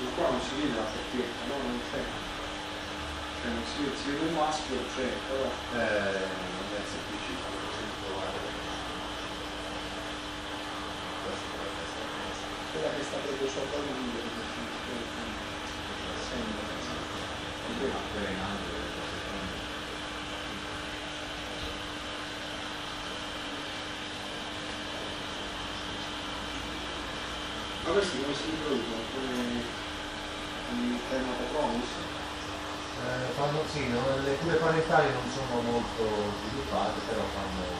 Ma qua non si vede la forchetta, no? Non c'è. Cioè non si vede, si vede un maschio, c'è, però. Eh, non è semplice, così trovare. Quella che sta proprio sopra il video, sembra. Ma questi come si riproducono? Come Patronus? Eh, fanno, sì, no, le cure parentali non sono molto sviluppate, però fanno